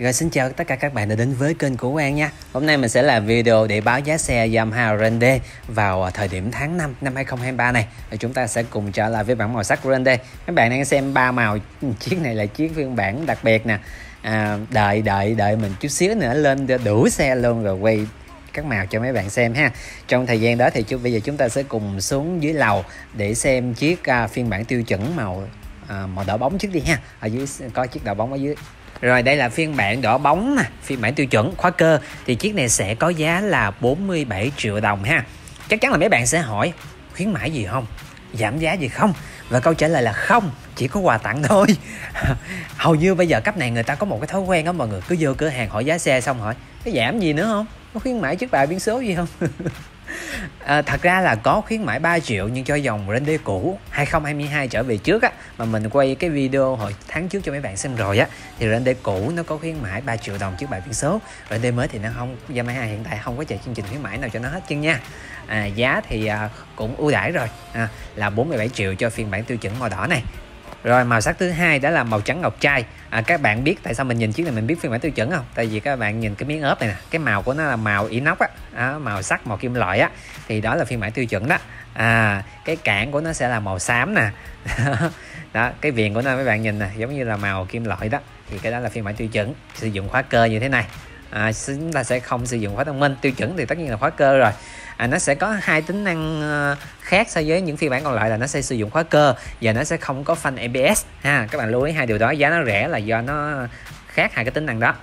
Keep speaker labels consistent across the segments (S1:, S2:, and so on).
S1: Rồi xin chào tất cả các bạn đã đến với kênh của Quang nha. Hôm nay mình sẽ làm video để báo giá xe Yamaha Grande vào à, thời điểm tháng 5 năm 2023 này. Và chúng ta sẽ cùng trở lại với bản màu sắc Grande. Các bạn đang xem ba màu. Chiếc này là chiếc phiên bản đặc biệt nè. À, Đợi đợi đợi mình chút xíu nữa lên đủ xe luôn rồi quay các màu cho mấy bạn xem ha. Trong thời gian đó thì chúng bây giờ chúng ta sẽ cùng xuống dưới lầu để xem chiếc uh, phiên bản tiêu chuẩn màu uh, màu đỏ bóng trước đi ha. Ở dưới có chiếc đỏ bóng ở dưới rồi đây là phiên bản đỏ bóng nè, phiên bản tiêu chuẩn khóa cơ thì chiếc này sẽ có giá là 47 triệu đồng ha. Chắc chắn là mấy bạn sẽ hỏi khuyến mãi gì không? Giảm giá gì không? Và câu trả lời là không, chỉ có quà tặng thôi. Hầu như bây giờ cấp này người ta có một cái thói quen đó mọi người cứ vô cửa hàng hỏi giá xe xong hỏi có giảm gì nữa không? Có khuyến mãi trước bài biến số gì không? à, thật ra là có khuyến mãi 3 triệu nhưng cho dòng Grande cũ 2022 trở về trước á mà mình quay cái video hồi tháng trước cho mấy bạn xem rồi á thì Grande cũ nó có khuyến mãi 3 triệu đồng trước bài biển số. Grande mới thì nó không Yamaha hiện tại không có chạy chương trình khuyến mãi nào cho nó hết chân nha. À, giá thì à, cũng ưu đãi rồi. À, là 47 triệu cho phiên bản tiêu chuẩn màu đỏ này rồi màu sắc thứ hai đó là màu trắng ngọc trai. À, các bạn biết tại sao mình nhìn chiếc này mình biết phiên bản tiêu chuẩn không? Tại vì các bạn nhìn cái miếng ốp này nè cái màu của nó là màu inox á. À, màu sắc màu kim loại á. Thì đó là phiên bản tiêu chuẩn đó. À cái cản của nó sẽ là màu xám nè. Đó cái viền của nó mấy bạn nhìn nè giống như là màu kim loại đó. Thì cái đó là phiên bản tiêu chuẩn sử dụng khóa cơ như thế này. À, chúng ta sẽ không sử dụng khóa thông minh tiêu chuẩn thì tất nhiên là khóa cơ rồi à, nó sẽ có hai tính năng ờ, khác so với những phiên bản còn lại là nó sẽ sử dụng khóa cơ và nó sẽ không có phanh ABS ha các bạn lưu ý hai điều đó giá nó rẻ là do nó khác hai cái tính năng đó.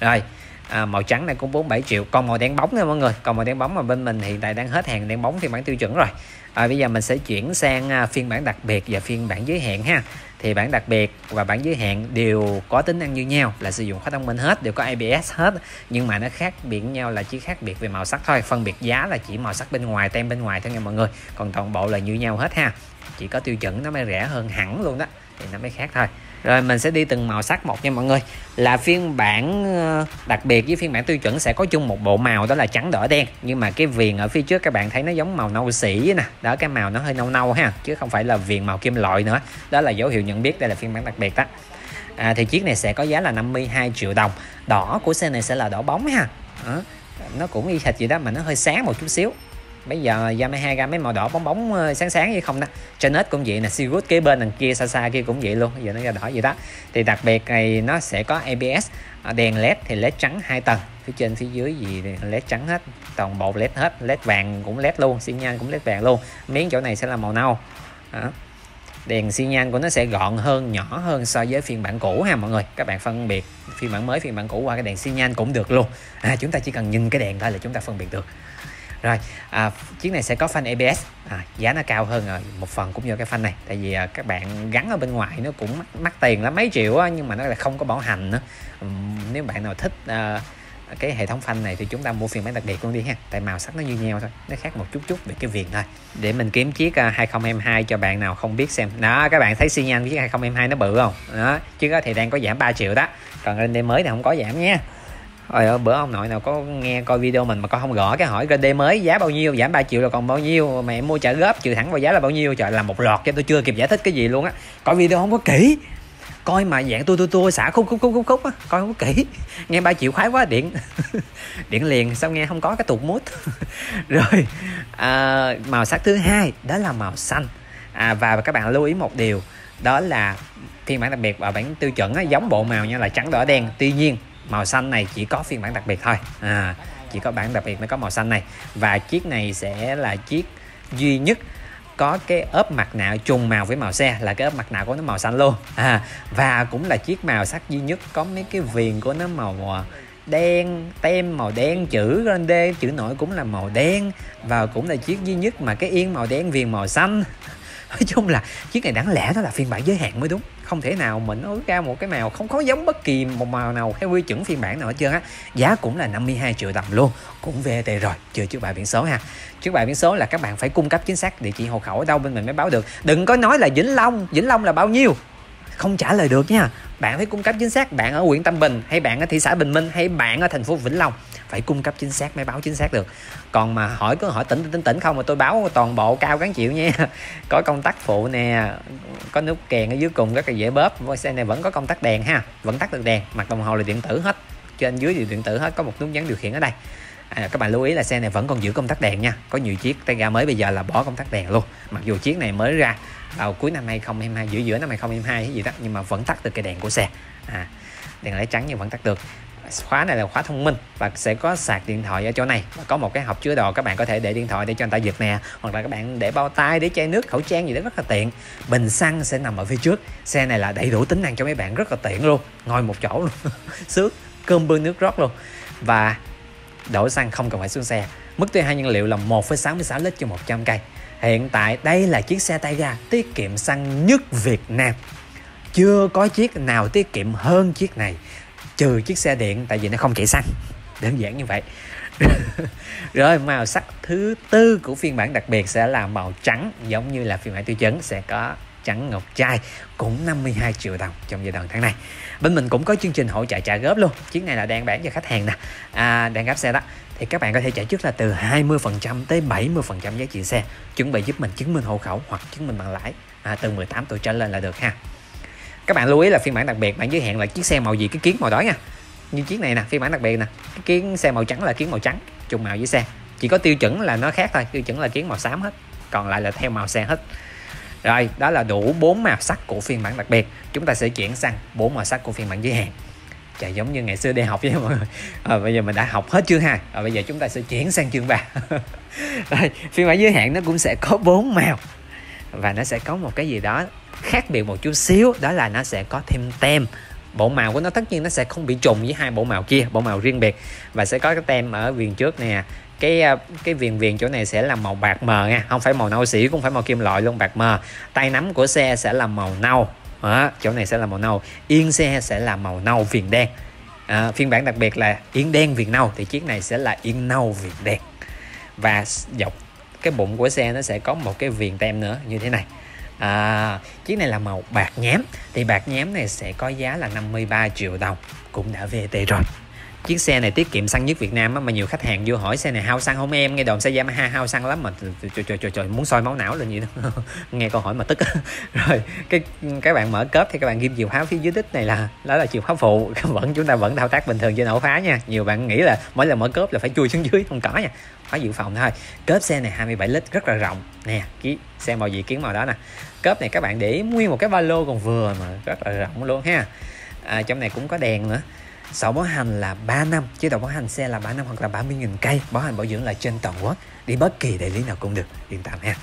S1: Rồi à, màu trắng này cũng 47 triệu còn màu đen bóng nha mọi người. Còn màu đen bóng mà bên mình hiện tại đang hết hàng đen bóng phiên bản tiêu chuẩn rồi. À, bây giờ mình sẽ chuyển sang à, phiên bản đặc biệt và phiên bản giới hạn ha thì bản đặc biệt và bản giới hạn đều có tính năng như nhau, là sử dụng khóa thông minh hết, đều có ABS hết. Nhưng mà nó khác biệt nhau là chỉ khác biệt về màu sắc thôi, phân biệt giá là chỉ màu sắc bên ngoài, tem bên ngoài thôi nha mọi người. Còn toàn bộ là như nhau hết ha. Chỉ có tiêu chuẩn nó mới rẻ hơn hẳn luôn đó, thì nó mới khác thôi rồi mình sẽ đi từng màu sắc một nha mọi người. Là phiên bản ờ, đặc biệt với phiên bản tiêu chuẩn sẽ có chung một bộ màu đó là trắng đỏ đen. Nhưng mà cái viền ở phía trước các bạn thấy nó giống màu nâu sỉ nè. Đó cái màu nó hơi nâu nâu ha chứ không phải là viền màu kim loại nữa. Đó là dấu hiệu nhận biết đây là phiên bản đặc biệt đó. À, thì chiếc này sẽ có giá là 52 triệu đồng. Đỏ của xe này sẽ là đỏ bóng ha. À, nó cũng y hệt gì đó mà nó hơi sáng một chút xíu bây giờ Yamaha ra mấy màu đỏ bóng bóng ờ, sáng sáng hay không đó. Janet cũng vậy nè Sirius kế bên đằng kia xa xa kia cũng vậy luôn. Giờ nó ra đỏ vậy đó. Thì đặc biệt này nó sẽ có ABS ờ, đèn led thì led trắng hai tầng. Phía trên phía dưới gì led trắng hết toàn bộ led hết. Led vàng cũng led luôn xi nhan cũng led vàng luôn. Miếng chỗ này sẽ là màu nâu. Đó. đèn xi nhan của nó sẽ gọn hơn nhỏ hơn so với phiên bản cũ ha mọi người. Các bạn phân biệt phiên bản mới phiên bản cũ qua cái đèn xi nhan cũng được luôn. À, chúng ta chỉ cần nhìn cái đèn thôi là chúng ta phân biệt được rồi à, chiếc này sẽ có phanh ABS à, giá nó cao hơn à, một phần cũng do cái phanh này. Tại vì à, các bạn gắn ở bên ngoài nó cũng mắc, mắc tiền lắm mấy triệu á, nhưng mà nó là không có bảo hành nữa. Uhm, nếu bạn nào thích à, cái hệ thống phanh này thì chúng ta mua phiên bản đặc biệt luôn đi ha. Tại màu sắc nó như nhau thôi nó khác một chút chút về cái viền thôi. Để mình kiếm chiếc à, 2022 cho bạn nào không biết xem. Đó các bạn thấy xi nhan chiếc 2022 nó bự không? Đó chứ thì đang có giảm 3 triệu đó. Còn lên đây mới thì không có giảm nha rồi bữa ông nội nào có nghe coi video mình mà con không gõ cái hỏi RD mới giá bao nhiêu giảm 3 triệu là còn bao nhiêu mà em mua trả góp trừ thẳng vào giá là bao nhiêu. Trời làm một lọt cho tôi chưa kịp giải thích cái gì luôn á. Coi video không có kỹ. Coi mà dạng tôi tôi tôi xả khúc khúc khúc khúc khúc á coi không có kỹ. Nghe 3 triệu khoái quá điện điện liền sao nghe không có cái tụt mút. Rồi à, màu sắc thứ hai đó là màu xanh. À, và các bạn lưu ý một điều đó là phiên bản đặc biệt và bản tiêu chuẩn á, giống bộ màu như là trắng đỏ đen. Tuy nhiên màu xanh này chỉ có phiên bản đặc biệt thôi. À, chỉ có bản đặc biệt mới có màu xanh này. Và chiếc này sẽ là chiếc duy nhất có cái ốp mặt nạ trùng màu với màu xe là cái ốp mặt nạ của nó màu xanh luôn. À, và cũng là chiếc màu sắc duy nhất có mấy cái viền của nó màu đen tem màu đen chữ grande chữ nổi cũng là màu đen. Và cũng là chiếc duy nhất mà cái yên màu đen viền màu xanh nói chung là chiếc này đáng lẽ nó là phiên bản giới hạn mới đúng. Không thể nào mình nói ra một cái màu không có giống bất kỳ một màu nào theo quy chuẩn phiên bản nào hết trơn á. Giá cũng là 52 triệu đồng luôn. Cũng VT rồi, chưa trước bài biển số ha. Trước bài biển số là các bạn phải cung cấp chính xác địa chỉ hộ khẩu ở đâu bên mình mới báo được. Đừng có nói là Vĩnh Long. Vĩnh Long là bao nhiêu? Không trả lời được nha. Bạn phải cung cấp chính xác bạn ở huyện Tam Bình hay bạn ở thị xã Bình Minh hay bạn ở thành phố Vĩnh Long. Phải cung cấp chính xác mới báo chính xác được. Còn mà hỏi cứ hỏi tỉnh tỉnh tỉnh không mà tôi báo toàn bộ cao gắn chịu nha. Có công tắc phụ nè có nút kèn ở dưới cùng rất là dễ bóp. Xe này vẫn có công tắc đèn ha. Vẫn tắt được đèn mặt đồng hồ là điện tử hết. Trên dưới thì điện tử hết có một nút nhấn điều khiển ở đây. À, các bạn lưu ý là xe này vẫn còn giữ công tắc đèn nha. Có nhiều chiếc tay ga mới bây giờ là bỏ công tắc đèn luôn. Mặc dù chiếc này mới ra vào cuối năm 2022 giữa giữa năm 2022 cái gì đó nhưng mà vẫn tắt được cái đèn của xe. À, đèn led trắng nhưng vẫn tắt được. Khóa này là khóa thông minh và sẽ có sạc điện thoại ở chỗ này. Và có một cái hộp chứa đồ các bạn có thể để điện thoại để cho người ta giật nè hoặc là các bạn để bao tay để chai nước khẩu trang gì đó rất là tiện. Bình xăng sẽ nằm ở phía trước. Xe này là đầy đủ tính năng cho mấy bạn rất là tiện luôn. Ngồi một chỗ luôn. Sướng cơm bưng nước rót luôn. Và đổ xăng không cần phải xuống xe. Mức tiêu hao nhiên liệu là 1,66 lít cho 100 cây hiện tại đây là chiếc xe tay ga tiết kiệm xăng nhất Việt Nam. Chưa có chiếc nào tiết kiệm hơn chiếc này trừ chiếc xe điện tại vì nó không chạy xăng. Đơn giản như vậy. Rồi màu sắc thứ tư của phiên bản đặc biệt sẽ là màu trắng giống như là phiên bản tiêu chuẩn sẽ có trắng ngọc trai cũng 52 triệu đồng trong giai đoạn tháng này. Bên mình cũng có chương trình hỗ trợ trả góp luôn. Chiếc này là đang bán cho khách hàng nè. À, đang gấp xe đó thì các bạn có thể trả trước là từ 20% tới 70% giá trị xe chuẩn bị giúp mình chứng minh hộ khẩu hoặc chứng minh bằng lãi à, từ 18 tuổi trở lên là được ha. Các bạn lưu ý là phiên bản đặc biệt bản giới hạn là chiếc xe màu gì cái kiến màu đó nha. Như chiếc này nè phiên bản đặc biệt nè cái kiến xe màu trắng là kiến màu trắng trùng màu với xe. Chỉ có tiêu chuẩn là nó khác thôi tiêu chuẩn là kiến màu xám hết còn lại là theo màu xe hết. Rồi đó là đủ bốn màu sắc của phiên bản đặc biệt. Chúng ta sẽ chuyển sang bốn màu sắc của phiên bản giới hạn chạy giống như ngày xưa đi học với mọi người. À, bây giờ mình đã học hết chương 2 à, ờ, bây giờ chúng ta sẽ chuyển sang chương 3 rồi phiên bản giới hạn nó cũng sẽ có bốn màu. Và nó sẽ có một cái gì đó khác biệt một chút xíu đó là nó sẽ có thêm tem. Bộ màu của nó tất nhiên nó sẽ không bị trùng với hai bộ màu kia bộ màu riêng biệt. Và sẽ có cái tem ở viền trước nè. Cái ờ, cái viền viền chỗ này sẽ là màu bạc mờ nha không phải màu nâu xỉ cũng phải màu kim loại luôn bạc mờ. Tay nắm của xe sẽ là màu nâu đó, chỗ này sẽ là màu nâu. Yên xe sẽ là màu nâu viền đen. À, phiên bản đặc biệt là yên đen viền nâu thì chiếc này sẽ là yên nâu viền đen. Và dọc cái bụng của xe nó sẽ có một cái viền tem nữa như thế này. À, chiếc này là màu bạc nhám. Thì bạc nhám này sẽ có giá là 53 triệu đồng cũng đã VT rồi chiếc xe này tiết kiệm xăng nhất Việt Nam á, mà nhiều khách hàng vô hỏi xe này hao xăng không em? Nghe đồn xe Yamaha hao xăng lắm mà trời trời trời, trời muốn soi máu não lên vậy đó. Nghe câu hỏi mà tức rồi cái các bạn mở cớp thì các bạn ghim chìa khóa phía dưới đít này là đó là chìa khóa phụ. Vẫn chúng ta vẫn thao tác bình thường trên ổ khóa nha. Nhiều bạn nghĩ là mỗi lần mở cớp là phải chui xuống dưới không có nha. Khóa dự phòng thôi. Cớp xe này 27 lít rất là rộng. Nè ký xe màu gì kiến màu đó nè. Cớp này các bạn để nguyên một cái ba lô còn vừa mà rất là rộng luôn ha. À, trong này cũng có đèn nữa sổ bảo hành là 3 năm chế độ bảo hành xe là 3 năm hoặc là 30.000 cây. Bảo hành bảo dưỡng là trên toàn quốc đi bất kỳ đại lý nào cũng được yên tâm ha.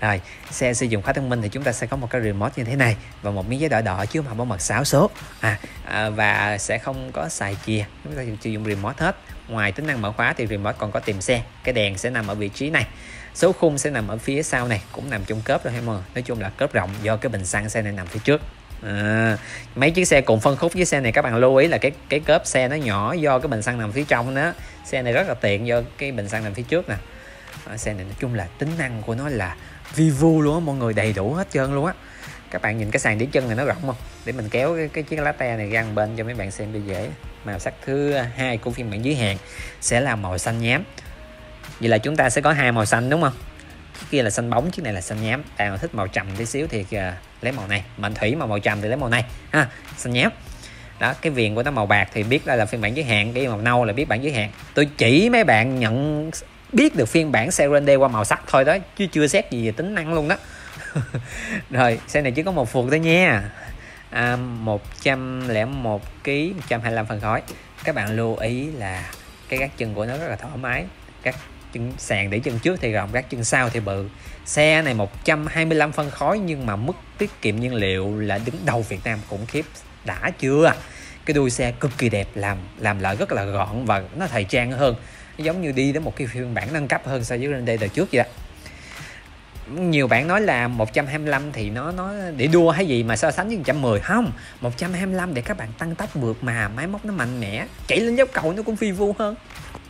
S1: Rồi xe sử dụng khóa thông minh thì chúng ta sẽ có một cái remote như thế này và một miếng giấy đỏ đỏ chứa mã bảo mật 6 số. À, à, và sẽ không có xài chìa chúng ta sử dụng remote hết. Ngoài tính năng mở khóa thì remote còn có tìm xe cái đèn sẽ nằm ở vị trí này. Số khung sẽ nằm ở phía sau này cũng nằm trong cớp rồi hay ơi nói chung là cớp rộng do cái bình xăng xe này nằm phía trước à, mấy chiếc xe cùng phân khúc với xe này các bạn lưu ý là cái cái cớp xe nó nhỏ do cái bình xăng nằm phía trong đó. Xe này rất là tiện do cái bình xăng nằm phía trước nè. À, xe này nói chung là tính năng của nó là vivo luôn á mọi người đầy đủ hết trơn luôn á. Các bạn nhìn cái sàn đĩa chân này nó rộng không? Để mình kéo cái, cái chiếc lá te này ra bên cho mấy bạn xem cho dễ. Màu sắc thứ hai của phiên bản dưới hàng sẽ là màu xanh nhám. Vậy là chúng ta sẽ có hai màu xanh đúng không? Cái kia là xanh bóng chiếc này là xanh nhám. Bạn mà thích màu trầm tí xíu thì uh, lấy màu này. Mệnh thủy mà màu trầm thì lấy màu này. Ha xanh nhám. Đó cái viền của nó màu bạc thì biết đây là phiên bản giới hạn. Cái màu nâu là biết bản giới hạn. Tôi chỉ mấy bạn nhận biết được phiên bản Serende qua màu sắc thôi đó chứ chưa xét gì về tính năng luôn đó. Rồi xe này chỉ có một phuộc thôi nha. À, 101 kg 125 phân khối. Các bạn lưu ý là cái gác chân của nó rất là thoải mái. Các chân sàn để chân trước thì rộng, gác chân sau thì bự. Xe này 125 phân khối nhưng mà mức tiết kiệm nhiên liệu là đứng đầu Việt Nam khủng khiếp, đã chưa? Cái đuôi xe cực kỳ đẹp, làm làm lại rất là gọn và nó thời trang hơn. Giống như đi đến một cái phiên bản nâng cấp hơn so với Grande đời trước vậy đó nhiều bạn nói là 125 thì nó nó để đua hay gì mà so sánh với 110 không 125 để các bạn tăng tốc vượt mà máy móc nó mạnh mẽ chạy lên dốc cầu nó cũng phi vu hơn.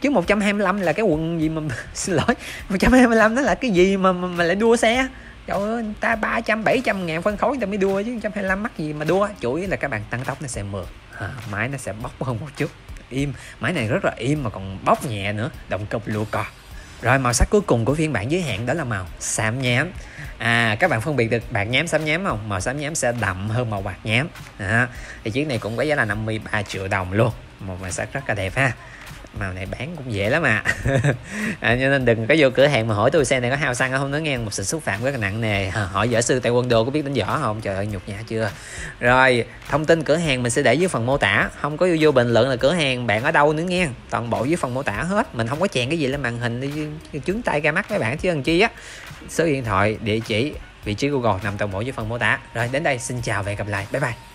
S1: Chứ 125 là cái quần gì mà xin lỗi 125 nó là cái gì mà mà, mà lại đua xe? Trời ơi người ta ba trăm bảy trăm ngàn phân khối người ta mới đua chứ 125 mắc gì mà đua. Chủ yếu là các bạn tăng tốc nó sẽ mượt à, máy nó sẽ bóc hơn một chút im. Máy này rất là im mà còn bóc nhẹ nữa động cơ lùa cò rồi màu sắc cuối cùng của phiên bản giới hạn đó là màu xám nhám. À các bạn phân biệt được bạc nhám xám nhám không? Màu xám nhám sẽ đậm hơn màu bạc nhám. À, thì chiếc này cũng có giá là 53 triệu đồng luôn. Một màu sắc rất là đẹp ha màu này bán cũng dễ lắm à. à cho nên đừng có vô cửa hàng mà hỏi tôi xe này có hao xăng không, nó nghe một sự xúc phạm rất là nặng nề. Hỏi võ sư tại quân đồ có biết đánh võ không? Trời ơi, nhục nhã chưa. Rồi, thông tin cửa hàng mình sẽ để dưới phần mô tả. Không có vô bình luận là cửa hàng bạn ở đâu nữa nghe. Toàn bộ dưới phần mô tả hết. Mình không có chèn cái gì lên màn hình, đi chứng tay ra mắt mấy bạn chứ làm chi á. Số điện thoại, địa chỉ, vị trí google nằm toàn bộ dưới phần mô tả. Rồi, đến đây, xin chào và hẹn gặp lại. Bye bye.